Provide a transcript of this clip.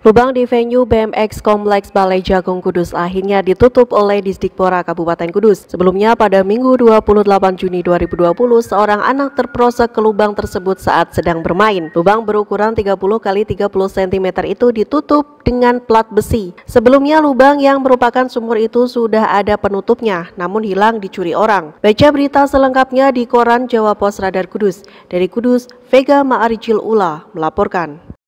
Lubang di venue BMX Kompleks Balai Jagung Kudus akhirnya ditutup oleh Disdikpora Kabupaten Kudus. Sebelumnya pada Minggu 28 Juni 2020, seorang anak terperosok ke lubang tersebut saat sedang bermain. Lubang berukuran 30 x 30 cm itu ditutup dengan plat besi. Sebelumnya lubang yang merupakan sumur itu sudah ada penutupnya, namun hilang dicuri orang. Baca berita selengkapnya di koran Jawa Pos Radar Kudus. Dari Kudus, Vega Ma'arijil Ula melaporkan.